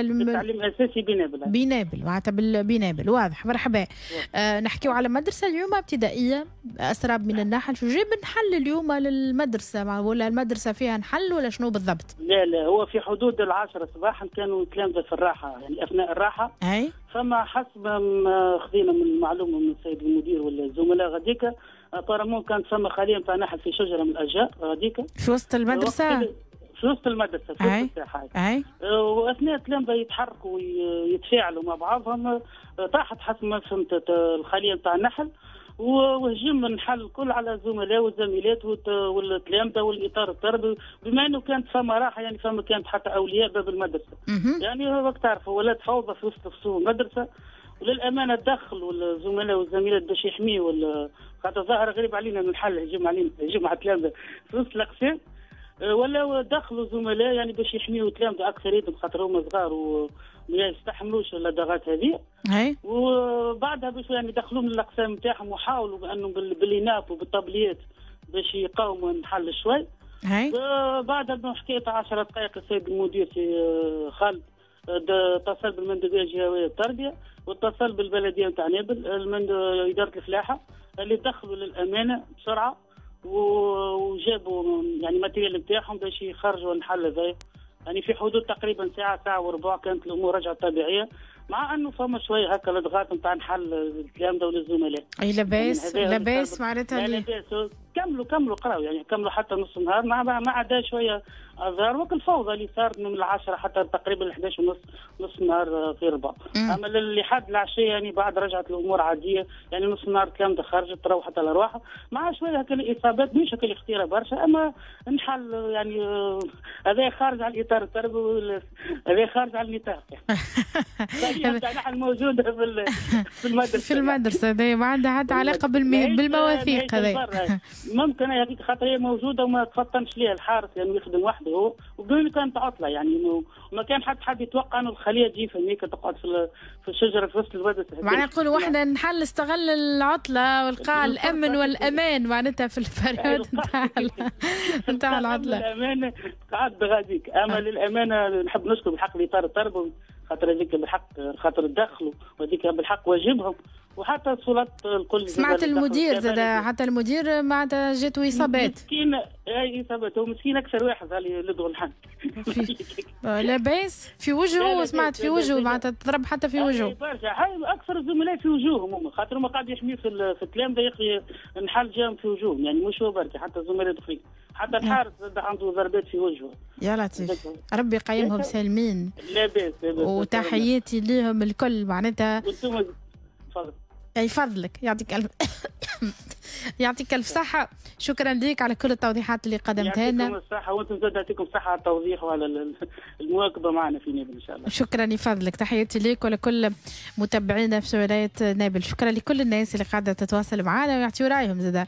التعليم الأساسي بنابل. بنابل معناتها بنابل. واضح مرحبا. آه نحكيو على مدرسة اليوم ابتدائية أسراب من النحل شو جاب نحل اليوم للمدرسة؟ ولا المدرسة فيها نحل ولا شنو بالضبط؟ لا لا هو في حدود العاشرة صباحا كانوا التلامذة في الراحة يعني أثناء الراحة. أي. فما حسب ما خذينا من المعلومة من السيد المدير ولا الزملاء غاديك ابارامون كانت فما خليه نتاع نحل في شجرة من الأشجار غاديك. في وسط المدرسة؟ في وسط المدرسة في وسط الساحة أي. أه، وأثناء التلامذة يتحركوا ويتفاعلوا مع بعضهم أه، طاحت حسب ما فهمت الخلية نتاع النحل وهجم النحل الكل على الزملاء والزميلات والتلامذه والإطار التربوي بما إنه كانت فما راحة يعني فما كانت حتى أولياء باب المدرسة. يعني راك تعرف ولات فوضى في وسط فصول المدرسة وللأمانة دخل والزملاء والزميلات باش يحميوا خاطر ظاهر غريب علينا من الحل هجم علينا هجم على التلامذه في وسط الأقسام ولا دخلوا زملاء يعني باش يحميوا التلامذه أكثريتهم خاطر هما صغار وما يستحملوش اللدغات هذه. وبعدها باش يعني دخلوا من الأقسام نتاعهم وحاولوا بانه بالاناف وبالطابليات باش يقاوموا الحل شوي. أه، بعدها بحكايه 10 دقائق السيد المدير في أه، خالد اتصل بالمندوبية الجهوية للتربيه واتصل بالبلدية نتاع نابل إدارة الفلاحة اللي دخلوا للأمانة بسرعة. وجابوا يعني matériel نتاعهم باش يخرجوا الحل هذا. يعني في حدود تقريبا ساعة ساعة وربع كانت الأمور رجعت طبيعية مع إنه فما شوية هكا لدغات نتاع نحل الكلام ده وللزملاء اي لاباس يعني لاباس معناتها لاباس. كملوا كملوا قراوا يعني كملوا حتى نص النهار. مع ما عدا شوية اظهر وقت الفوضى اللي صارت من العشرة حتى تقريبا 11 ونص نص النهار في ربع أما اللي حد العشية يعني بعد رجعت الأمور عادية. يعني نص النهار كاملة خرجت روحت الأرواح. مع شوية هكا الإصابات مش هكا خطيره برشا. أما نحل يعني آه، هذا خارج على الإطار التربوي هذا خارج على النطاق. يعني موجوده في في المدرسة. في المدرسة ما عندها حتى علاقة بالمواثيق هذه ممكن هذيك خاطر هي موجودة وما تفطنش ليها الحارس لأنه يعني يخدم وحده. هو وبين كانت عطلة يعني ما كان حد حد يتوقع إنه الخلية تجي في هنيك تقعد في في الشجرة في وسط المدرسة معناها نقول وحده نحل استغل العطلة ولقى الأمن والأمان معناتها في الفريود نتاع نتاع العطلة. الامانه قعد غاديك أما للامانه نحب نشكر بالحق الإطار التربوي خاطر هذيك بالحق خاطر دخلوا وهذيك بالحق واجبهم. وحتى السلطات الكل سمعت المدير زاد حتى المدير معناتها جاته اصابات مسكين أي إصابات. هو مسكين أكثر واحد اللي لدغ الحن لاباس في وجهه سمعت في وجهه معناتها تضرب حتى في وجهه. برشا. أكثر الزملاء في وجوههم خاطر ما قاعد يحمي في, الكلام ده يخي نحل جام في وجوههم. يعني مش هو بركة حتى الزملاء الاخرين حتى الحارس عنده ضربات في وجهه. يا لطيف. ربي يقيمهم سالمين. لاباس لاباس وتحياتي ليهم الكل معناتها وأنتم تفضل. أي فضلك يعطيك الف يعطيك ألف صحة. شكرا لك على كل التوضيحات اللي قدمتها لنا يعطيكم الصحة وأنتم زاد يعطيكم الصحة على التوضيح وعلى المواكبة معنا في نابل إن شاء الله. شكرا لفضلك. تحياتي لك ولكل متابعينا في ولاية نابل شكرا لكل الناس اللي قاعدة تتواصل معنا ويعطيوا رأيهم زاد.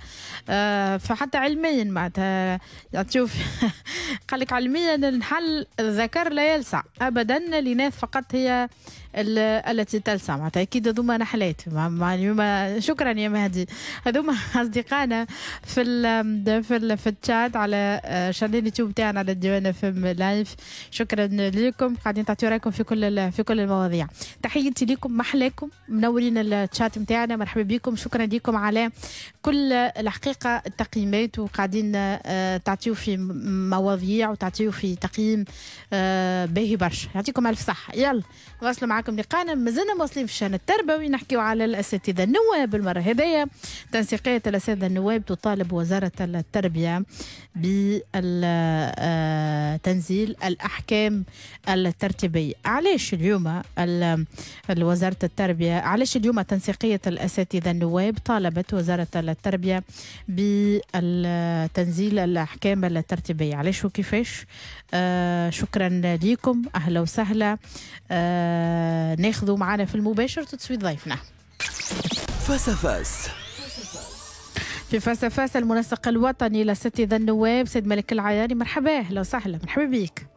آه فحتى علميا معناتها شوف قال لك علميا الحل الذكر لا يلسع. ابدا لناس فقط هي التي تلسع. معناتها أكيد هذوما نحلات شكرا يا مهدي. هذوما أصدقائنا في ال في ال في الشات على آه، channel ال YouTube تاعنا على الديوان FM live شكرا لكم. قاعدين تعطيوا رأيكم في كل في كل المواضيع. تحياتي لكم محلاكم منورين الشات نتاعنا مرحبا بكم. شكرا لكم على كل الحقيقة التقييمات وقاعدين آه، تعطيوا في مواضيع وتعطيوا في تقييم آه، باهي برشا. يعطيكم ألف صحة. يلا نواصلوا معكم لقانا. مازلنا مواصلين في الشان التربوي. نحكيو على الأساتذة النواب المرة هذيا. تنسيقية الاساتذه النواب تطالب وزارة التربية بتنزيل الأحكام الترتيبية. علاش اليوم وزارة التربية علاش اليوم تنسيقية الأساتذة النواب طالبت وزارة التربية بتنزيل الأحكام الترتيبية؟ علاش وكيفاش؟ آه شكرا لكم أهلا وسهلا. آه ناخذوا معنا في المباشر تسويت ضيفنا. فاس في فاس فاس المنسق الوطني للاساتذه النواب سيد ملك العياري مرحبا أهلا وسهلا مرحبا بك.